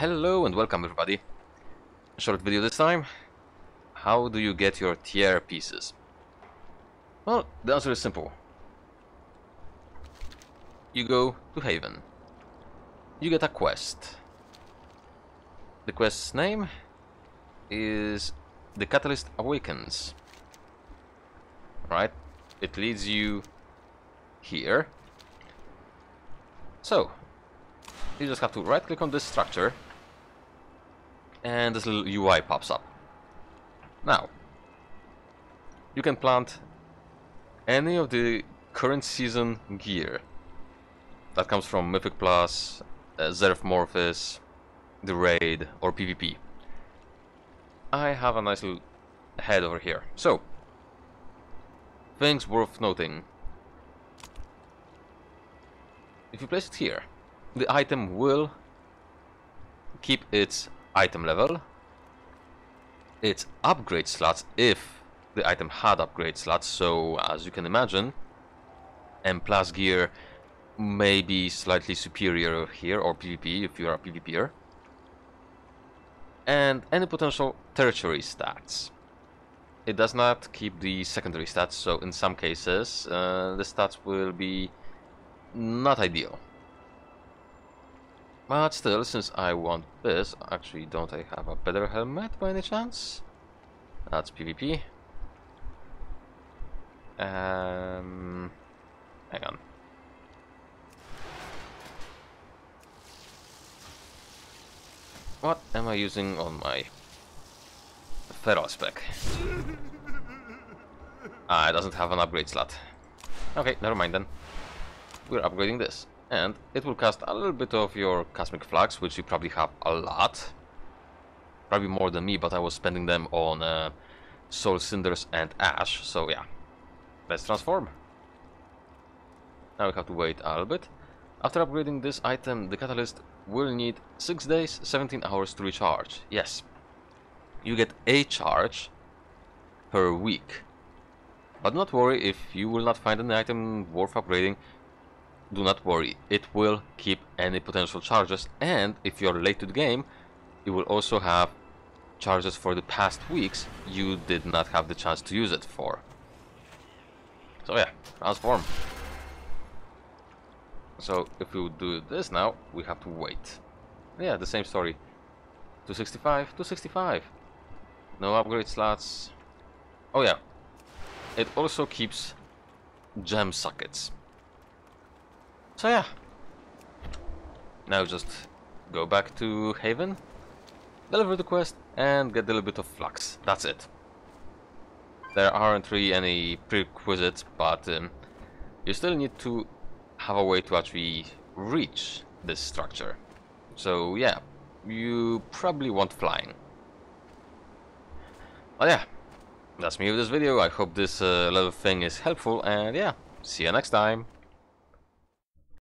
Hello and welcome everybody. Short video this time. How do you get your tier pieces? Well, the answer is simple. You go to Haven. You get a quest. The quest's name is The Catalyst Awakens. Right? It leads you here. So, you just have to right click on this structure and this little UI pops up. Now, you can plant any of the current season gear that comes from Mythic Plus, uh, Zereth Mortis, the Raid, or PvP. I have a nice little head over here. So, things worth noting. If you place it here, the item will keep its item level, its upgrade slots if the item had upgrade slots, so as you can imagine, M plus gear may be slightly superior here, or PvP if you are a PvPer. And any potential tertiary stats. It does not keep the secondary stats, so in some cases uh, the stats will be not ideal. But still, since I want this, actually don't I have a better helmet by any chance? That's PvP. Um, hang on. What am I using on my feral spec? Ah, it doesn't have an upgrade slot. Okay, never mind then. We're upgrading this and it will cast a little bit of your Cosmic Flux, which you probably have a lot. Probably more than me, but I was spending them on uh, Soul Cinders and Ash, so yeah. Let's transform. Now we have to wait a little bit. After upgrading this item, the Catalyst will need 6 days, 17 hours to recharge. Yes. You get a charge per week. But not worry if you will not find an item worth upgrading, do not worry, it will keep any potential charges and if you're late to the game, it will also have charges for the past weeks you did not have the chance to use it for. So yeah, transform. So if we do this now, we have to wait. Yeah, the same story. 265, 265. No upgrade slots. Oh yeah. It also keeps gem sockets. So yeah. Now just go back to Haven, deliver the quest, and get a little bit of flux. That's it. There aren't really any prerequisites, but um, you still need to have a way to actually reach this structure. So yeah, you probably want flying. But yeah, that's me with this video. I hope this uh, little thing is helpful, and yeah, see you next time.